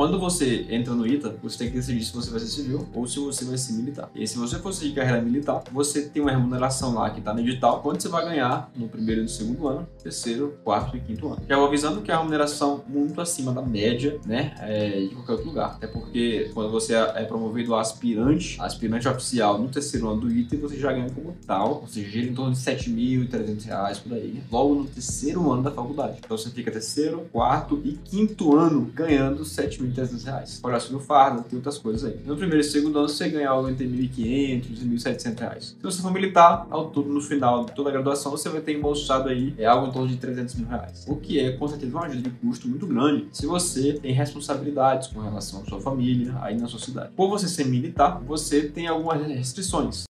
Quando você entra no ITA, você tem que decidir se você vai ser civil ou se você vai ser militar. E se você for seguir carreira militar, você tem uma remuneração lá que está no edital, quanto você vai ganhar no primeiro e no segundo ano, terceiro, quarto e quinto ano. Já vou avisando que é a remuneração muito acima da média, né, é, de qualquer outro lugar. Até porque quando você é promovido a aspirante, aspirante oficial no terceiro ano do ITA, você já ganha como tal, seja, gira em torno de 7.300 reais por aí, logo no terceiro ano da faculdade. Então você fica terceiro, quarto e quinto ano ganhando 7.300 reais. Fora o fardo, tem outras coisas aí. No primeiro e segundo ano você ganha algo entre 1.500 e 1.700 reais. Se você for militar, ao todo, no final de toda a graduação, você vai ter embolsado aí é algo em torno de 300 mil reais. O que é, com certeza, uma ajuda de custo muito grande se você tem responsabilidades com relação à sua família aí na sua cidade. Por você ser militar, você tem algumas restrições.